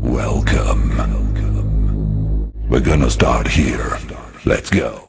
Welcome. We're gonna start here. Let's go.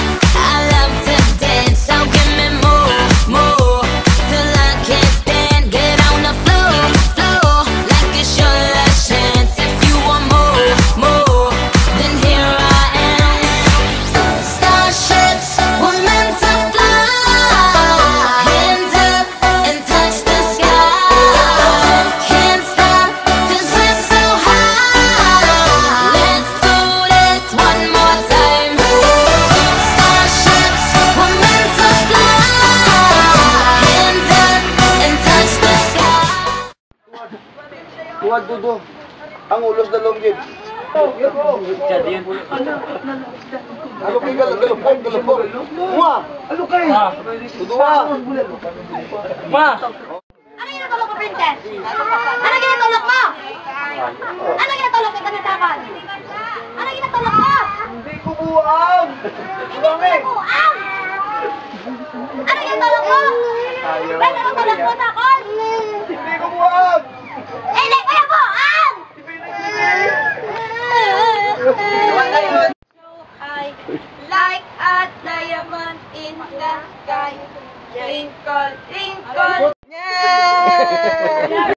Tuwad dudo. Ang ulos na longgit. Ano kayo galapong galapong? Mua! Ano kayo? Tuduwa! Ano ginatulog mo, princess? Ano ginatulog mo? Ano ginatulog mo, kanitakan? Ano ginatulog mo? Hindi ko buang! Hindi ko nabuang! Ano ginatulog mo? Ba't natutulog mo sa akon? Hindi ko buang! Blue eye, like a diamond in the sky. Twinkle, twinkle. Yeah!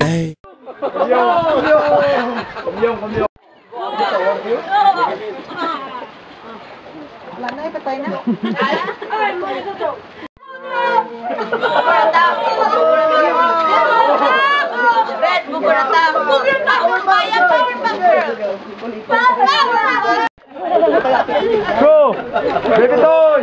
Hey. Không vô, không vô, không vô, không vô. Lần này bắt tay nè. Louder! Red, bubulata. Bubulata. Bayan, power back, girl. Power Go! Baby toy!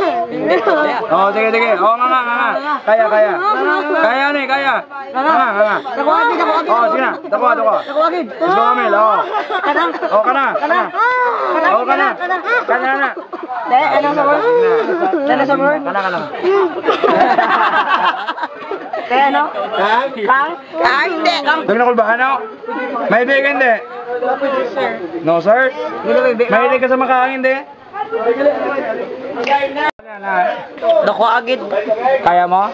ay! Oo, sige, sige. Oo, nga nga, nga. Kaya, kaya. Kaya ni, kaya. Nga nga, nga nga. Oo, sige na. Dako, dako. Let's go, Camille. Oo. Oo, ka na. Ka na. Oo, ka na. Ka na, na. ano sa mo? Ano sa mo? Ka na, ka na. Kaya ano? Kang? Kang? Kang, hindi. Sabi na kulbahan ako. May big hindi. No, sir? Mahilig ka sa makaang hindi? Dako agit. Kaya mo?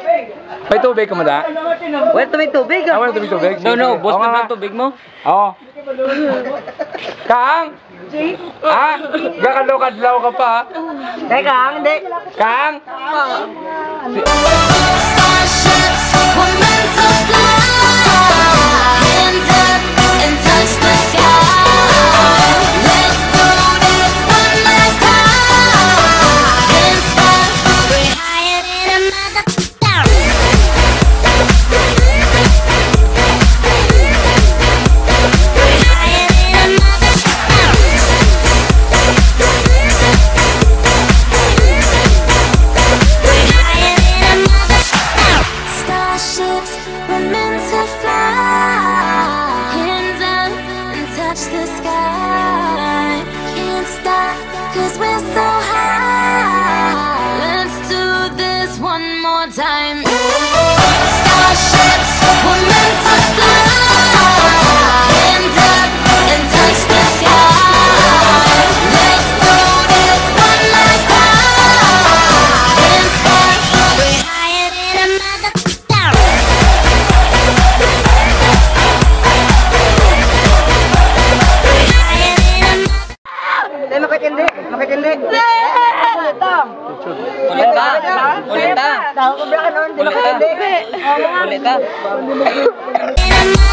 May tubig ka mo da? Wala tubig tubig. Ah, wala tubig tubig? No, no. Boss na nga. tubig mo. Oo. Kaang? Ah, gakadlaw-kadlaw ka pa. ah. Teka, hindi. Kaang? Starships touch the sky. Can't stop, cause we're so high. Let's do this one more time. Ah. Ulit ba? Ulit ba? Ko ba Ulit ba? Ulit ba?